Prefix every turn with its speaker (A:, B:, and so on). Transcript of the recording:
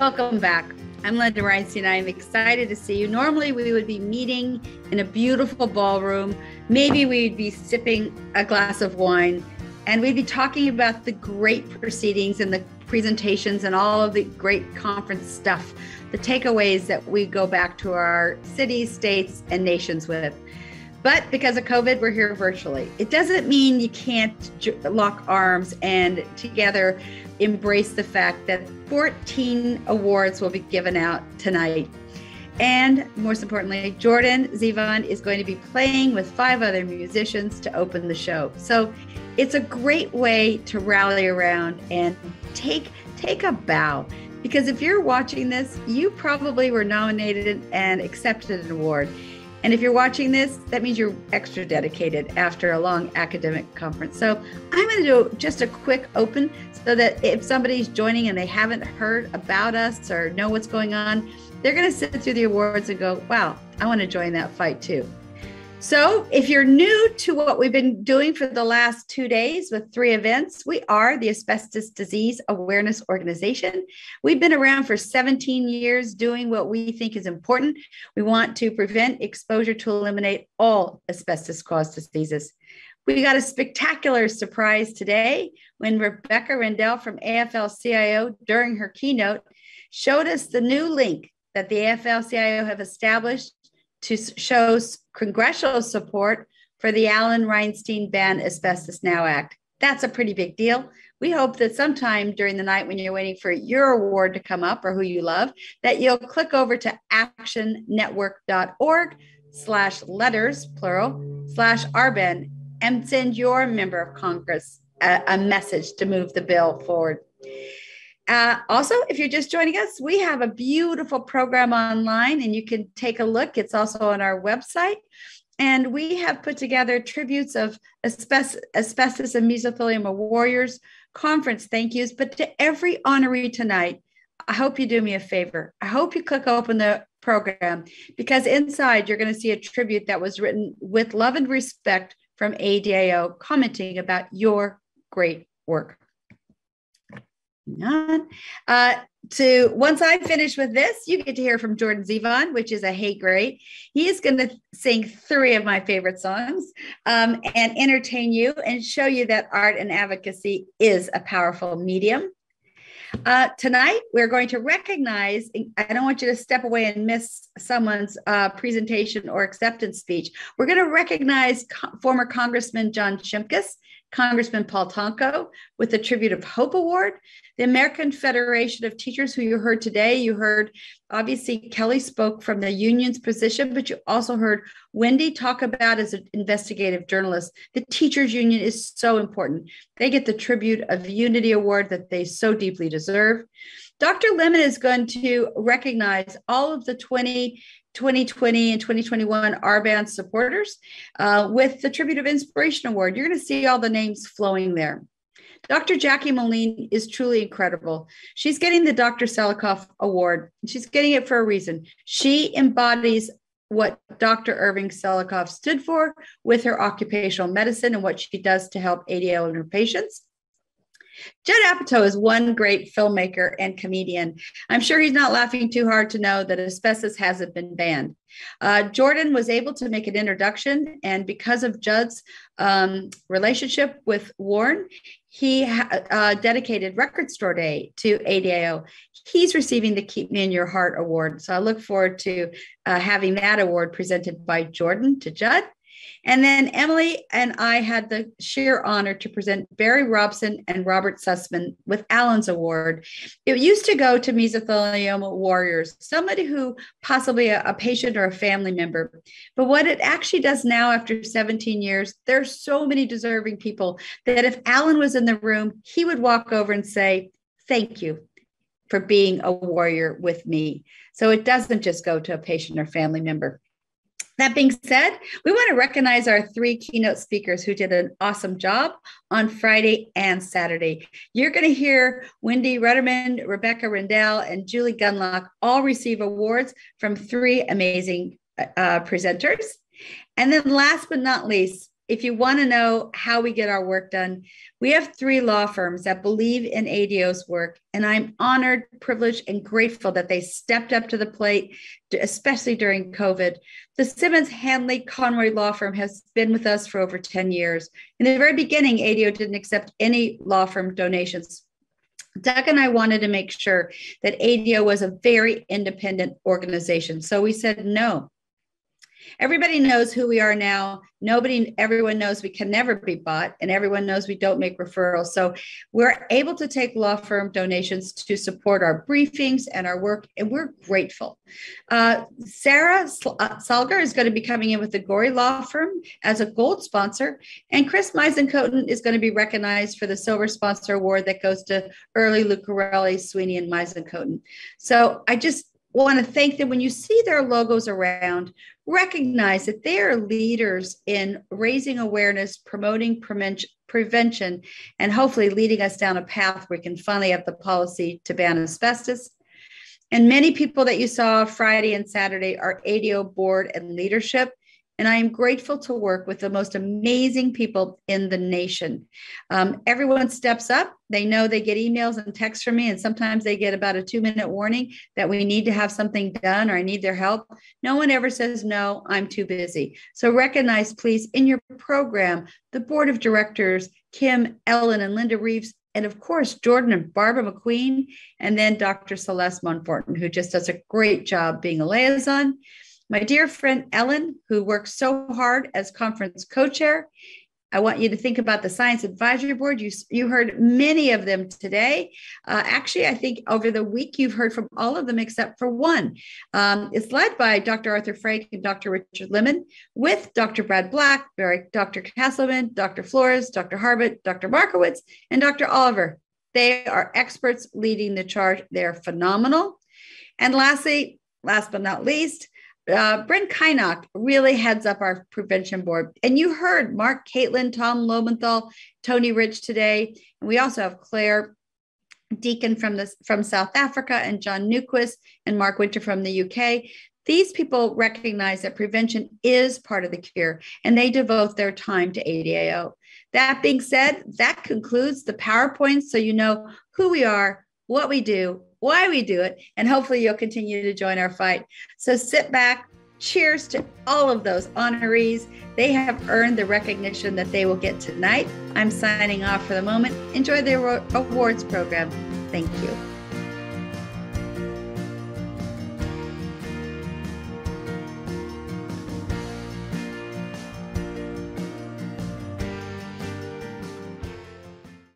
A: Welcome back. I'm Linda Reinstein. I'm excited to see you. Normally, we would be meeting in a beautiful ballroom. Maybe we'd be sipping a glass of wine and we'd be talking about the great proceedings and the presentations and all of the great conference stuff, the takeaways that we go back to our cities, states, and nations with. But because of COVID, we're here virtually. It doesn't mean you can't lock arms and together embrace the fact that 14 awards will be given out tonight. And most importantly, Jordan Zevon is going to be playing with five other musicians to open the show. So it's a great way to rally around and take take a bow. Because if you're watching this, you probably were nominated and accepted an award. And if you're watching this, that means you're extra dedicated after a long academic conference. So I'm going to do just a quick open so that if somebody's joining and they haven't heard about us or know what's going on, they're going to sit through the awards and go, wow, I want to join that fight too. So, if you're new to what we've been doing for the last two days with three events, we are the Asbestos Disease Awareness Organization. We've been around for 17 years doing what we think is important. We want to prevent exposure to eliminate all asbestos caused diseases. We got a spectacular surprise today when Rebecca Reindel from AFL CIO, during her keynote, showed us the new link that the AFL CIO have established to show congressional support for the Alan Reinstein Ban Asbestos Now Act. That's a pretty big deal. We hope that sometime during the night when you're waiting for your award to come up or who you love, that you'll click over to actionnetwork.org slash letters, plural, slash ARBAN and send your member of Congress a, a message to move the bill forward. Uh, also, if you're just joining us, we have a beautiful program online and you can take a look. It's also on our website. And we have put together tributes of asbestos, asbestos and mesothelioma warriors, conference thank yous. But to every honoree tonight, I hope you do me a favor. I hope you click open the program because inside you're going to see a tribute that was written with love and respect from ADAO commenting about your great work. Uh, to once I finish with this, you get to hear from Jordan Zevon, which is a hey great. He is going to sing three of my favorite songs um, and entertain you and show you that art and advocacy is a powerful medium. Uh, tonight, we're going to recognize, I don't want you to step away and miss someone's uh, presentation or acceptance speech. We're going to recognize co- former Congressman John Shimkus Congressman Paul Tonko with the Tribute of Hope Award. The American Federation of Teachers, who you heard today, you heard obviously Kelly spoke from the union's position, but you also heard Wendy talk about as an investigative journalist. The teachers union is so important. They get the Tribute of Unity Award that they so deeply deserve. Dr. Lemen is going to recognize all of the 20 2020 and 2021 ARBAN supporters uh, with the Tribute of Inspiration Award. You're going to see all the names flowing there. Dr. Jackie Moline is truly incredible. She's getting the Dr. Selikoff Award. She's getting it for a reason. She embodies what Dr. Irving Selikoff stood for with her occupational medicine and what she does to help ADL and her patients. Judd Apatow is one great filmmaker and comedian. I'm sure he's not laughing too hard to know that asbestos hasn't been banned. Uh, Jordan was able to make an introduction, and because of Judd's um, relationship with Warren, he uh, dedicated Record Store Day to ADAO. He's receiving the Keep Me in Your Heart Award. So I look forward to uh, having that award presented by Jordan to Judd. And then Emily and I had the sheer honor to present Barry Robson and Robert Sussman with Alan's Award. It used to go to mesothelioma warriors, somebody who possibly a, a patient or a family member. But what it actually does now after 17 years, there's so many deserving people that if Alan was in the room, he would walk over and say, Thank you for being a warrior with me. So it doesn't just go to a patient or family member. That being said, we want to recognize our three keynote speakers who did an awesome job on Friday and Saturday. You're going to hear Wendy Ruderman, Rebecca Reindel, and Julie Gunlock all receive awards from three amazing uh, presenters. And then last but not least, if you want to know how we get our work done, we have three law firms that believe in ADO's work. And I'm honored, privileged, and grateful that they stepped up to the plate, especially during COVID. The Simmons Hanley Conroy Law Firm has been with us for over 10 years. In the very beginning, ADO didn't accept any law firm donations. Doug and I wanted to make sure that ADO was a very independent organization. So we said no everybody knows who we are now. Nobody, everyone knows we can never be bought, and everyone knows we don't make referrals. So we're able to take law firm donations to support our briefings and our work, and we're grateful. Uh, Sarah uh, Salger is going to be coming in with the Gori Law Firm as a gold sponsor, and Chris Meisenkothen is going to be recognized for the silver sponsor award that goes to Early Lucarelli, Sweeney, and Meisenkothen. So I just want to thank them when you see their logos around recognize that they are leaders in raising awareness promoting prevention and hopefully leading us down a path where we can finally have the policy to ban asbestos. And many people that you saw friday and saturday are ado board and leadership and I am grateful to work with the most amazing people in the nation. Um, everyone steps up. They know they get emails and texts from me, and sometimes they get about a two minute warning that we need to have something done or I need their help. No one ever says, No, I'm too busy. So recognize, please, in your program, the board of directors, Kim, Ellen, and Linda Reeves, and of course, Jordan and Barbara McQueen, and then Dr. Celeste Monforton, who just does a great job being a liaison. My dear friend Ellen, who works so hard as conference co chair, I want you to think about the Science Advisory Board. You, you heard many of them today. Uh, actually, I think over the week you've heard from all of them except for one. Um, it's led by Dr. Arthur Frank and Dr. Richard Lemen, with Dr. Brad Black, Dr. Castleman, Dr. Flores, Dr. Harbut, Dr. Markowitz, and Dr. Oliver. They are experts leading the charge. They're phenomenal. And lastly, last but not least, uh, Brent Kynoch really heads up our prevention board. And you heard Mark Catlin, Tom Laubenthal, Tony Rich today. And we also have Claire Deacon from the, from South Africa and John Newquist and Mark Winter from the UK. These people recognize that prevention is part of the cure and they devote their time to ADAO. That being said, that concludes the PowerPoint so you know who we are, what we do, why we do it, and hopefully you'll continue to join our fight. So sit back. Cheers to all of those honorees. They have earned the recognition that they will get tonight. I'm signing off for the moment. Enjoy the awards program. Thank you.